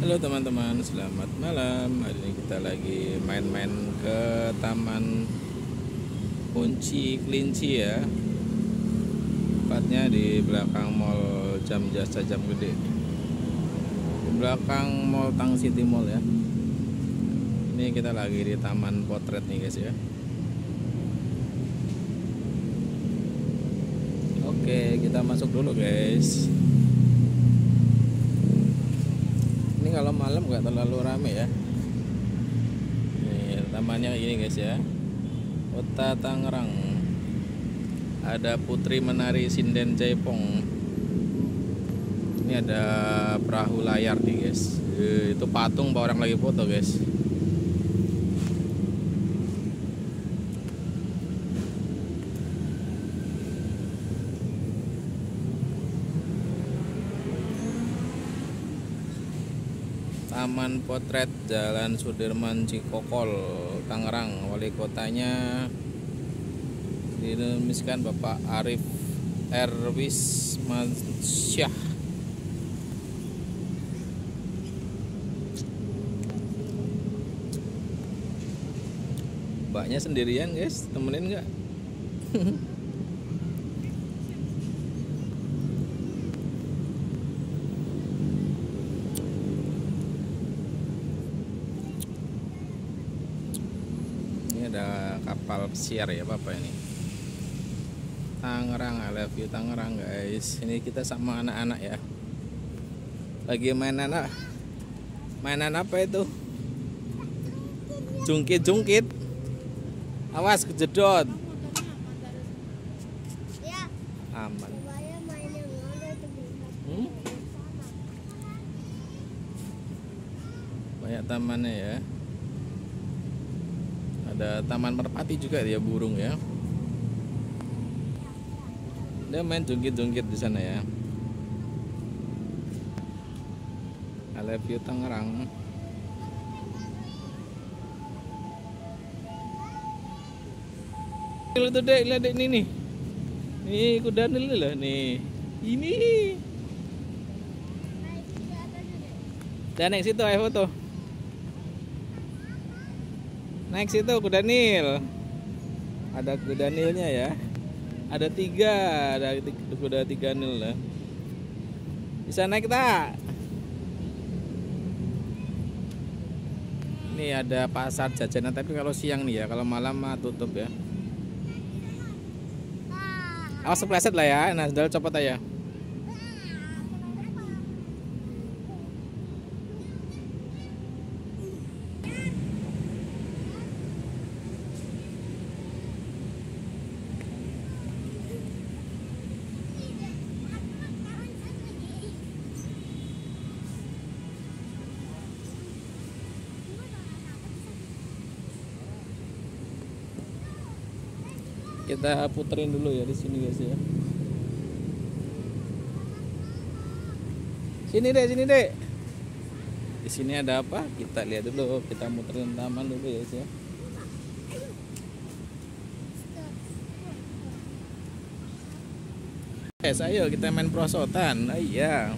Halo teman-teman, selamat malam. Hari ini kita lagi main-main ke Taman Kunci Kelinci ya. Tepatnya di belakang Mall Jam Jasa Jam Gede. Di belakang Mall Tang City Mall ya. Ini kita lagi di Taman Potret nih guys ya. Oke, kita masuk dulu guys. ini kalau malam nggak terlalu rame ya. Ini tamannya ini guys ya. Kota Tangerang. Ada putri menari sinden jaipong. Ini ada perahu layar nih guys. Eh, itu patung orang lagi foto guys Taman Potret Jalan Sudirman Cikokol Tangerang. Wali kotanya diremiskan Bapak Arif Erwis Mansyah. Mbaknya sendirian guys. Temenin nggak ini ada kapal pesiar ya bapak ini. Tangerang I love you Tangerang guys. Ini kita sama anak-anak ya. Lagi mainan apa? Mainan apa itu? Jungkit jungkit awas kejedot. Ya, aman. Hmm? banyak tamannya ya ada taman merpati juga dia burung ya. Dia main jungkit-jungkit di sana ya. I love you Tangerang. Lihat tuh dek, lihat dek ini nih. Nih kuda nih lah nih. Ini. Dan naik situ ayo foto. Naik situ kuda nil. Ada kuda nilnya ya. Ada tiga, ada kuda tiga nil lah. Bisa naik tak? Ini ada pasar jajanan tapi kalau siang nih ya, kalau malam mah tutup ya. Awas kepleset lah ya. Nah, sudah copot aja. Kita puterin dulu ya di sini guys ya. Sini deh, sini deh. Di sini ada apa? Kita lihat dulu. Kita muterin taman dulu ya guys ya. Guys, ayo kita main prosotan. Ah, iya.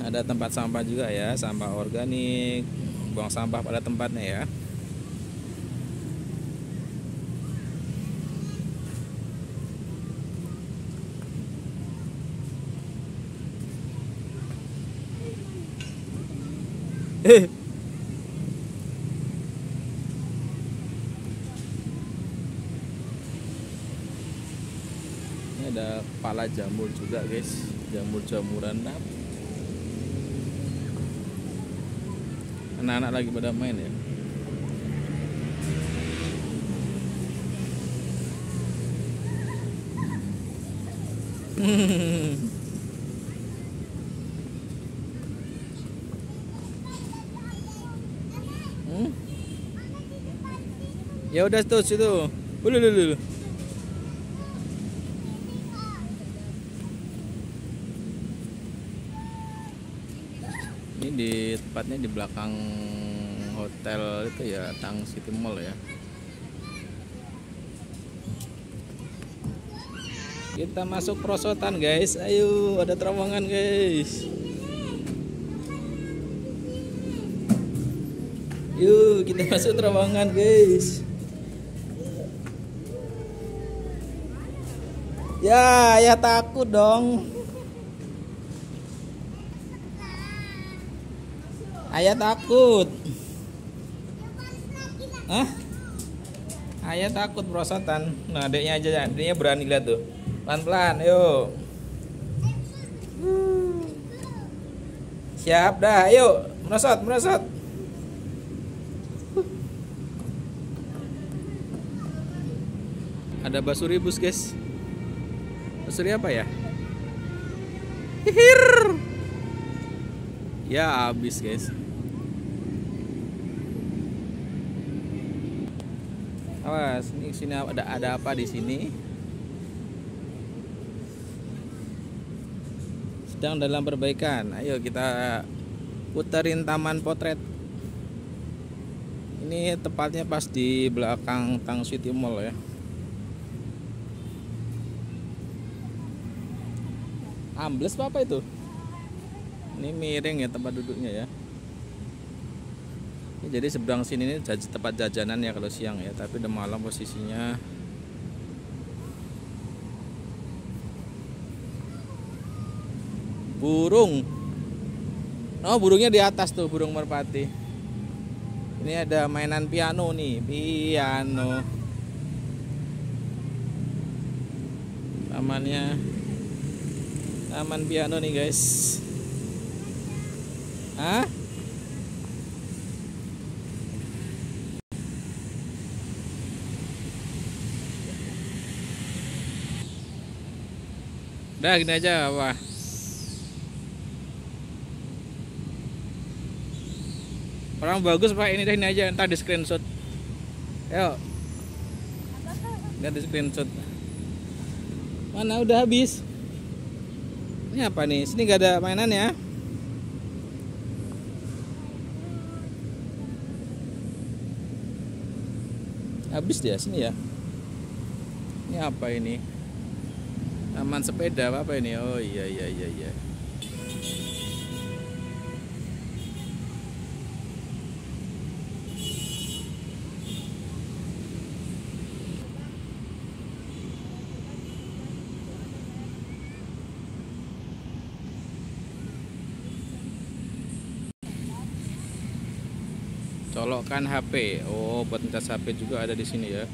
Ada tempat sampah juga ya, sampah organik. Buang sampah pada tempatnya ya. Ini ada kepala jamur juga guys, jamur-jamuran? Anak-anak lagi pada main ya. Hmm? Ya udah tuh situ. Ulu ulu ulu. Ini di tempatnya di belakang hotel itu ya Tang City Mall ya. Kita masuk perosotan guys. Ayo, ada terowongan guys. Yuk, kita masuk terowongan guys. Ya, ya takut dong. Ayah takut. Hah? Ayah takut perosotan. Nah, adiknya aja, adiknya berani lihat tuh. Pelan-pelan, yuk. Siap dah, ayo. Merosot, merosot. Ada basuri bus, guys. Basuri apa ya? Hihir. Ya, habis, guys. Awas, ini sini ada ada apa di sini? Sedang dalam perbaikan. Ayo kita puterin taman potret. Ini tepatnya pas di belakang Tang City Mall ya. Ambles apa itu? Ini miring ya tempat duduknya ya. Jadi seberang sini ini jaj- tempat jajanan ya kalau siang ya, tapi udah malam posisinya. Burung. Oh, burungnya di atas tuh, burung merpati. Ini ada mainan piano nih, piano. Tamannya Taman piano nih, guys. Hah? Udah gini aja apa? Orang bagus pak ini deh ini aja ntar di screenshot. Ayo. Di screenshot. Mana udah habis? Ini apa nih? Sini gak ada mainan ya? Habis dia sini ya. Ini apa ini? Taman sepeda apa, ini? Oh iya iya iya iya. Colokan HP. Oh, buat ngecas HP juga ada di sini ya.